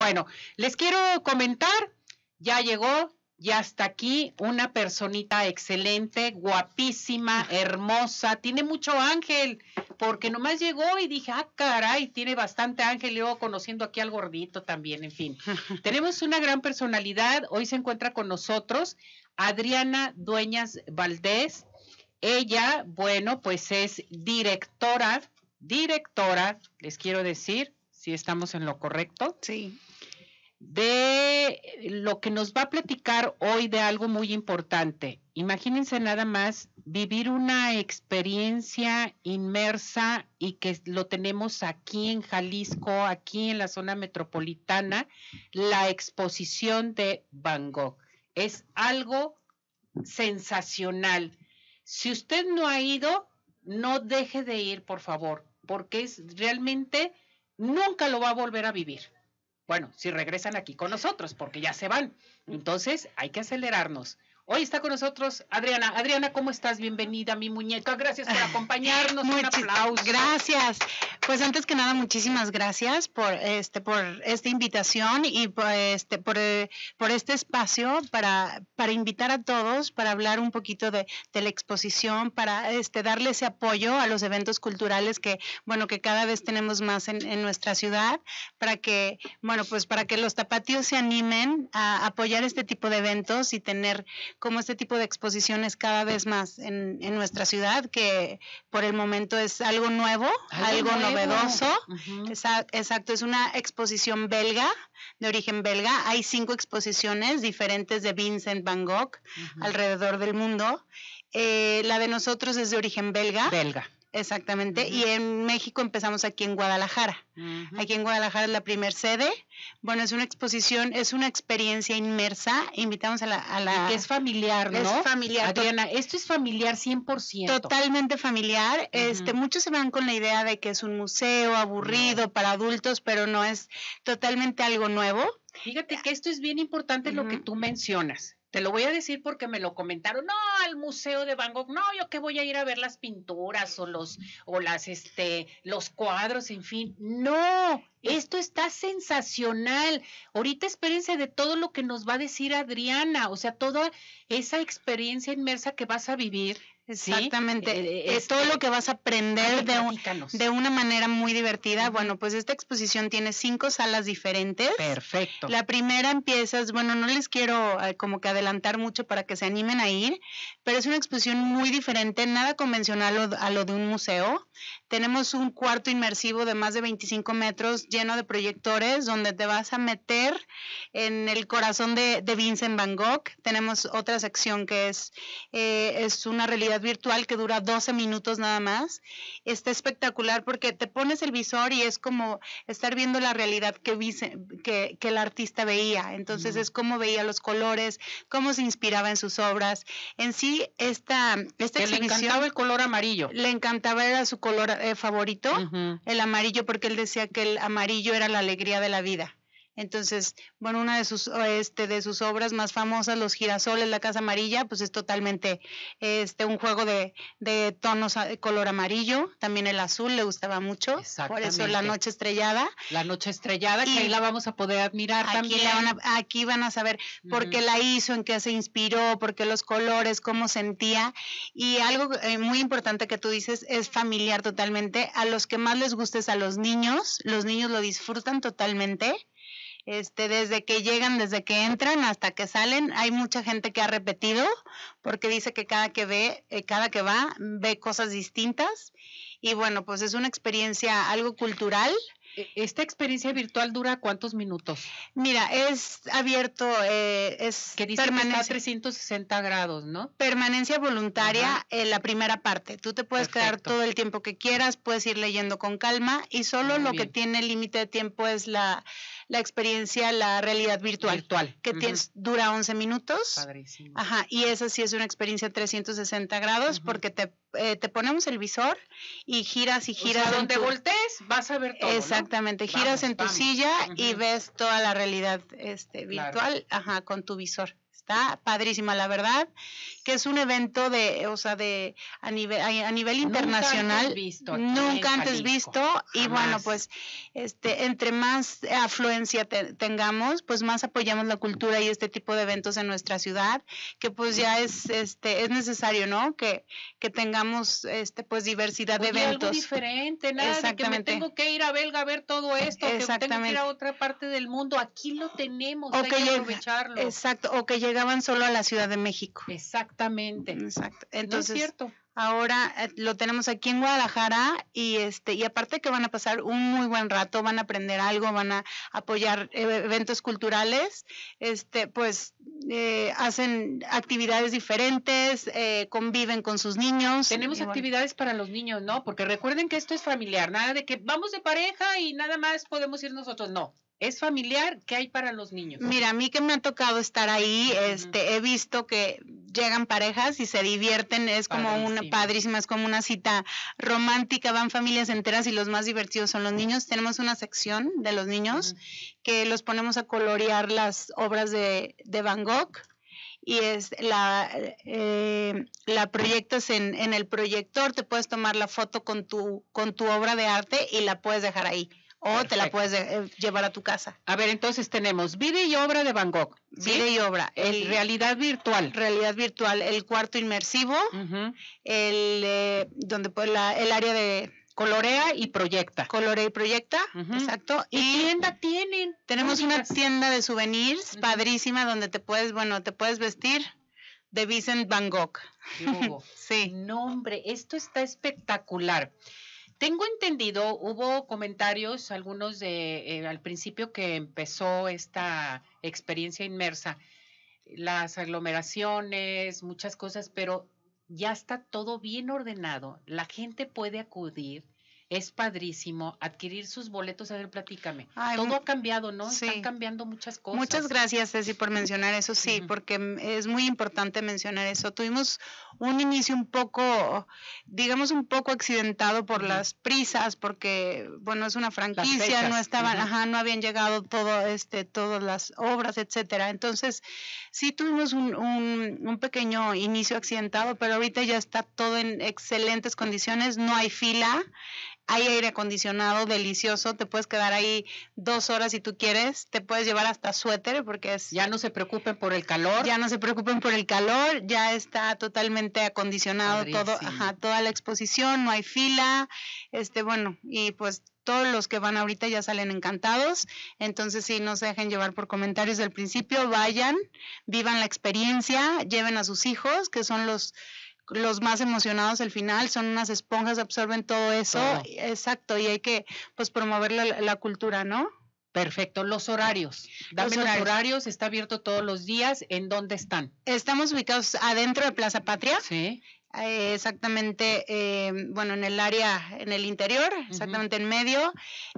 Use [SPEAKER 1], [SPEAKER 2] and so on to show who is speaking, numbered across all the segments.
[SPEAKER 1] Bueno, les quiero comentar, ya llegó, ya está aquí una personita excelente, guapísima, hermosa, tiene mucho ángel, porque nomás llegó y dije, ah, caray, tiene bastante ángel, y luego conociendo aquí al gordito también, en fin. Tenemos una gran personalidad, hoy se encuentra con nosotros Adriana Dueñas Valdés. Ella, bueno, pues es directora, directora, les quiero decir, si estamos en lo correcto.
[SPEAKER 2] Sí
[SPEAKER 1] de lo que nos va a platicar hoy de algo muy importante. Imagínense nada más vivir una experiencia inmersa y que lo tenemos aquí en Jalisco, aquí en la zona metropolitana, la exposición de Van Gogh. Es algo sensacional. Si usted no ha ido, no deje de ir, por favor, porque es realmente nunca lo va a volver a vivir. Bueno, si regresan aquí con nosotros, porque ya se van. Entonces, hay que acelerarnos. Hoy está con nosotros Adriana. Adriana, ¿cómo estás? Bienvenida, mi muñeca. Gracias por acompañarnos. Un aplauso.
[SPEAKER 2] Gracias. Pues antes que nada, muchísimas gracias por este, por esta invitación y por este, por, eh, por este espacio para, para invitar a todos, para hablar un poquito de, de, la exposición, para este, darle ese apoyo a los eventos culturales que, bueno, que cada vez tenemos más en, en nuestra ciudad, para que, bueno, pues para que los tapatíos se animen a apoyar este tipo de eventos y tener como este tipo de exposiciones cada vez más en, en nuestra ciudad, que por el momento es algo nuevo, algo, novedoso. Exacto, es una exposición belga, de origen belga. Hay cinco exposiciones diferentes de Vincent Van Gogh alrededor del mundo. Eh, la de nosotros es de origen belga.
[SPEAKER 1] Belga.
[SPEAKER 2] Exactamente. Y en México empezamos aquí en Guadalajara. Aquí en Guadalajara es la primer sede. Bueno, es una exposición, es una experiencia inmersa. Invitamos a la... A la
[SPEAKER 1] que es familiar, ¿no?
[SPEAKER 2] Es familiar.
[SPEAKER 1] Adriana, esto es familiar 100%.
[SPEAKER 2] Totalmente familiar. este, muchos se van con la idea de que es un museo aburrido para adultos, pero no es totalmente algo nuevo.
[SPEAKER 1] Fíjate que esto es bien importante lo que tú mencionas. Te lo voy a decir porque me lo comentaron. No, al museo de Van Gogh. No, yo que voy a ir a ver las pinturas o los o las este los cuadros, en fin. No, esto está sensacional. Ahorita espérense de todo lo que nos va a decir Adriana, o sea, toda esa experiencia inmersa que vas a vivir
[SPEAKER 2] Exactamente. Eh, es todo lo que vas a aprender de, de, una manera muy divertida. Bueno, pues esta exposición tiene cinco salas diferentes.
[SPEAKER 1] Perfecto.
[SPEAKER 2] La primera empiezas, bueno, no les quiero eh, como que adelantar mucho para que se animen a ir, pero es una exposición muy diferente, nada convencional a lo de un museo. Tenemos un cuarto inmersivo de más de 25 metros lleno de proyectores donde te vas a meter en el corazón de, de Vincent Van Gogh. Tenemos otra sección que es, eh, es una realidad virtual que dura 12 minutos nada más. Está espectacular porque te pones el visor y es como estar viendo la realidad que, que, que el artista veía. Entonces es como veía los colores, cómo se inspiraba en sus obras. En sí, esta, esta
[SPEAKER 1] exhibición... Le encantaba el color amarillo.
[SPEAKER 2] Le encantaba, era su color eh, favorito, el amarillo, porque él decía que el amarillo era la alegría de la vida. Entonces, bueno, una de sus, este, de sus obras más famosas, Los girasoles, La Casa Amarilla, pues es totalmente este, un juego de, de tonos de color amarillo. También el azul le gustaba mucho. Por eso La Noche Estrellada.
[SPEAKER 1] La Noche Estrellada, que ahí la vamos a poder admirar
[SPEAKER 2] aquí
[SPEAKER 1] también.
[SPEAKER 2] van a, aquí van a saber por qué la hizo, en qué se inspiró, por qué los colores, cómo sentía. Y algo eh, muy importante que tú dices es familiar totalmente. A los que más les gusta es a los niños. Los niños lo disfrutan totalmente este, desde que llegan, desde que entran hasta que salen, hay mucha gente que ha repetido porque dice que cada que ve, eh, cada que va, ve cosas distintas y bueno, pues es una experiencia algo cultural.
[SPEAKER 1] E, ¿Esta experiencia virtual dura cuántos minutos?
[SPEAKER 2] Mira, es abierto, eh, es
[SPEAKER 1] que dice permanencia, 360 grados, ¿no?
[SPEAKER 2] Permanencia voluntaria en la primera parte. Tú te puedes quedar todo el tiempo que quieras, puedes ir leyendo con calma y solo lo que tiene límite de tiempo es la la experiencia, la realidad virtual.
[SPEAKER 1] Virtual.
[SPEAKER 2] Que tienes, dura 11 minutos.
[SPEAKER 1] Padrísimo.
[SPEAKER 2] Ajá, y esa sí es una experiencia 360 grados porque te, eh, te ponemos el visor y giras y giras.
[SPEAKER 1] O donde voltees vas a ver todo.
[SPEAKER 2] Exactamente, giras en tu silla y ves toda la realidad este, virtual ajá, con tu visor. Está padrísima, la verdad. Que es un evento de, o sea, de a nivel a, nivel internacional,
[SPEAKER 1] nunca antes visto,
[SPEAKER 2] nunca antes visto y bueno, pues este entre más afluencia tengamos, pues más apoyamos la cultura y este tipo de eventos en nuestra ciudad, que pues ya es este es necesario, ¿no? Que que tengamos este pues diversidad de eventos.
[SPEAKER 1] Algo diferente, nada de que me tengo que ir a Belga a ver todo esto, que tengo que ir a otra parte del mundo, aquí lo tenemos, hay que aprovecharlo.
[SPEAKER 2] Exacto, o que llegaban solo a la Ciudad de México.
[SPEAKER 1] Exactamente.
[SPEAKER 2] Exacto. Entonces,
[SPEAKER 1] es cierto.
[SPEAKER 2] Ahora eh, lo tenemos aquí en Guadalajara y este y aparte que van a pasar un muy buen rato, van a aprender algo, van a apoyar e-, eventos culturales, este pues eh, hacen actividades diferentes, eh, conviven con sus niños.
[SPEAKER 1] Tenemos actividades para los niños, ¿no? Porque recuerden que esto es familiar, nada de que vamos de pareja y nada más podemos ir nosotros, no es familiar, ¿qué hay para los niños?
[SPEAKER 2] Mira, a mí que me ha tocado estar ahí, este, he visto que llegan parejas y se divierten, es como una padrísima, es como una cita romántica, van familias enteras y los más divertidos son los niños. Tenemos una sección de los niños que los ponemos a colorear las obras de, Van Gogh y es la, eh, la proyectas en, en, el proyector, te puedes tomar la foto con tu, con tu obra de arte y la puedes dejar ahí o te la puedes eh, llevar a tu casa.
[SPEAKER 1] A ver, entonces tenemos vida y obra de Van Gogh.
[SPEAKER 2] Vida y obra.
[SPEAKER 1] El, realidad virtual.
[SPEAKER 2] Realidad virtual. El cuarto inmersivo. El eh, donde pues, la, el área de
[SPEAKER 1] colorea y proyecta.
[SPEAKER 2] Colorea y proyecta, exacto.
[SPEAKER 1] Y, tienda tienen?
[SPEAKER 2] Tenemos una tienda de souvenirs padrísima donde te puedes, bueno, te puedes vestir de Vincent Van Gogh.
[SPEAKER 1] sí. No, hombre, esto está espectacular. Tengo entendido, hubo comentarios, algunos de eh, al principio que empezó esta experiencia inmersa, las aglomeraciones, muchas cosas, pero ya está todo bien ordenado. La gente puede acudir es padrísimo adquirir sus boletos. A ver, platícame. Todo ha cambiado, ¿no? Están cambiando muchas cosas.
[SPEAKER 2] Muchas gracias, Ceci, por mencionar eso. Sí, porque es muy importante mencionar eso. Tuvimos un inicio un poco, digamos, un poco accidentado por las prisas, porque, bueno, es una franquicia, no estaban, ajá, no habían llegado todo, este, todas las obras, etcétera. Entonces, sí tuvimos un, un, un pequeño inicio accidentado, pero ahorita ya está todo en excelentes condiciones, no hay fila hay aire acondicionado delicioso, te puedes quedar ahí dos horas si tú quieres, te puedes llevar hasta suéter porque es...
[SPEAKER 1] Ya no se preocupen por el calor.
[SPEAKER 2] Ya no se preocupen por el calor, ya está totalmente acondicionado todo, ajá, toda la exposición, no hay fila, este, bueno, y pues todos los que van ahorita ya salen encantados. Entonces, si no se dejen llevar por comentarios del principio, vayan, vivan la experiencia, lleven a sus hijos, que son los los más emocionados al final, son unas esponjas, absorben todo eso. Exacto, y hay que pues promover la, cultura, ¿no?
[SPEAKER 1] Perfecto, los horarios. Dame los horarios. está abierto todos los días. ¿En dónde están?
[SPEAKER 2] Estamos ubicados adentro de Plaza Patria. Sí. Eh, exactamente, eh, bueno, en el área, en el interior, exactamente en medio.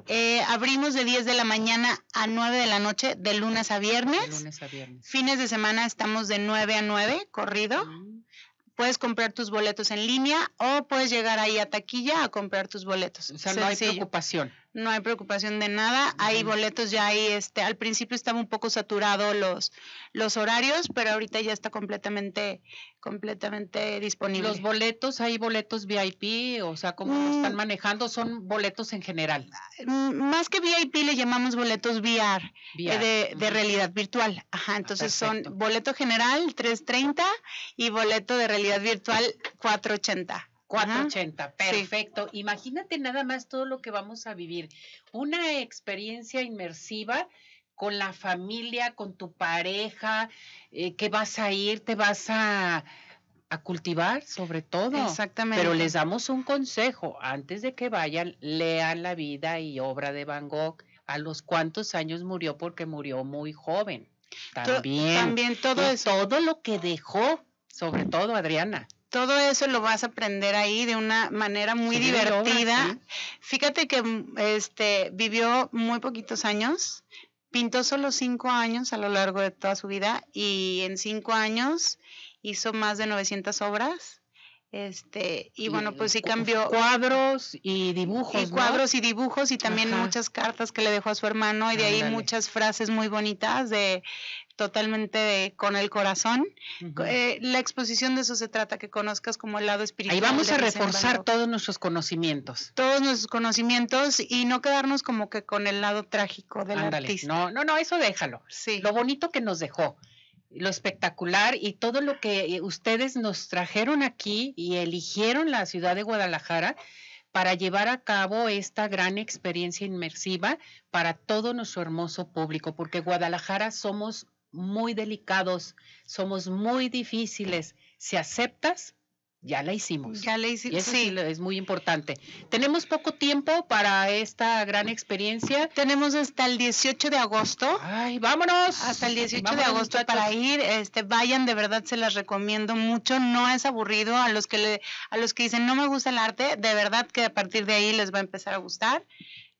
[SPEAKER 2] Eh, abrimos de 10 de la mañana a 9 de la noche, de lunes a viernes.
[SPEAKER 1] De lunes a viernes.
[SPEAKER 2] Fines de semana estamos de 9 a 9, corrido. Mm puedes comprar tus boletos en línea o puedes llegar ahí a taquilla a comprar tus boletos.
[SPEAKER 1] O sea, no hay preocupación.
[SPEAKER 2] No hay preocupación de nada. Hay boletos ya ahí, este, al principio estaba un poco saturado los, los horarios, pero ahorita ya está completamente, completamente disponible.
[SPEAKER 1] Los boletos, hay boletos VIP, o sea, ¿cómo están mm. manejando? Son boletos en general.
[SPEAKER 2] Mm, más que VIP le llamamos boletos VR, eh, de, realidad virtual. Ajá, entonces son boleto general 330 y boleto de realidad virtual 480.
[SPEAKER 1] 480, perfecto. Imagínate nada más todo lo que vamos a vivir. Una experiencia inmersiva con la familia, con tu pareja, eh, que vas a ir, te vas a, a cultivar sobre todo.
[SPEAKER 2] Exactamente.
[SPEAKER 1] Pero les damos un consejo, antes de que vayan, lean la vida y obra de Van Gogh. A los cuántos años murió porque murió muy joven. También.
[SPEAKER 2] También todo eso.
[SPEAKER 1] Todo lo que dejó, sobre todo Adriana
[SPEAKER 2] todo eso lo vas a aprender ahí de una manera muy divertida. Fíjate que este vivió muy poquitos años, pintó solo cinco años a lo largo de toda su vida y en cinco años hizo más de 900 obras. Este, y bueno, pues sí cambió.
[SPEAKER 1] Cuadros y dibujos.
[SPEAKER 2] Y cuadros y dibujos y también
[SPEAKER 1] Ajá.
[SPEAKER 2] muchas cartas que le dejó a su hermano y de ahí muchas frases muy bonitas de totalmente de- con el corazón. Eh, la exposición de eso se trata, que conozcas como el lado espiritual.
[SPEAKER 1] Ahí vamos a reforzar todos nuestros conocimientos.
[SPEAKER 2] todos nuestros conocimientos y no quedarnos como que con el lado trágico del
[SPEAKER 1] Ándale.
[SPEAKER 2] artista.
[SPEAKER 1] No, no, no, eso déjalo.
[SPEAKER 2] Sí.
[SPEAKER 1] Lo bonito que nos dejó, lo espectacular y todo lo que eh, ustedes nos trajeron aquí y eligieron la ciudad de Guadalajara para llevar a cabo esta gran experiencia inmersiva para todo nuestro hermoso público, porque Guadalajara somos muy delicados, somos muy difíciles. Si aceptas, ya la hicimos.
[SPEAKER 2] Ya
[SPEAKER 1] Y
[SPEAKER 2] hicimos.
[SPEAKER 1] eso sí
[SPEAKER 2] Sí.
[SPEAKER 1] es muy importante. Tenemos poco tiempo para esta gran experiencia.
[SPEAKER 2] Tenemos hasta el 18 de agosto.
[SPEAKER 1] Ay, vámonos.
[SPEAKER 2] Hasta el 18 de
[SPEAKER 1] Vámonos,
[SPEAKER 2] agosto
[SPEAKER 1] muchachos.
[SPEAKER 2] para ir, este, vayan, de verdad se las recomiendo mucho, no es aburrido, a los que le, a los que dicen no me gusta el arte, de verdad que a partir de ahí les va a empezar a gustar.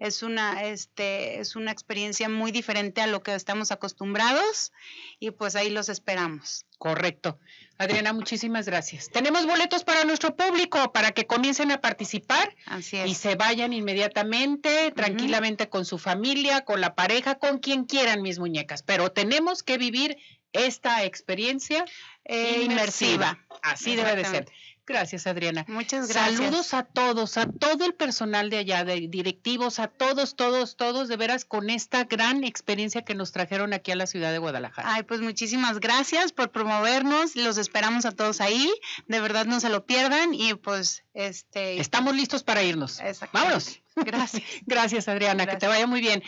[SPEAKER 2] Es una, este, es una experiencia muy diferente a lo que estamos acostumbrados y pues ahí los esperamos.
[SPEAKER 1] Correcto. Adriana, muchísimas gracias. Tenemos boletos para nuestro público para que comiencen a participar
[SPEAKER 2] Así
[SPEAKER 1] y
[SPEAKER 2] es.
[SPEAKER 1] se vayan inmediatamente, tranquilamente con su familia, con la pareja, con quien quieran, mis muñecas. Pero tenemos que vivir esta experiencia
[SPEAKER 2] Eh,
[SPEAKER 1] inmersiva. Así debe de ser. Gracias, Adriana.
[SPEAKER 2] Muchas gracias.
[SPEAKER 1] Saludos a todos, a todo el personal de allá, de directivos, a todos, todos, todos, de veras, con esta gran experiencia que nos trajeron aquí a la ciudad de Guadalajara.
[SPEAKER 2] Ay, pues muchísimas gracias por promovernos. Los esperamos a todos ahí. De verdad no se lo pierdan y pues este
[SPEAKER 1] Estamos listos para irnos.
[SPEAKER 2] exactamente.
[SPEAKER 1] Vámonos.
[SPEAKER 2] Gracias.
[SPEAKER 1] Gracias, Adriana, que te vaya muy bien.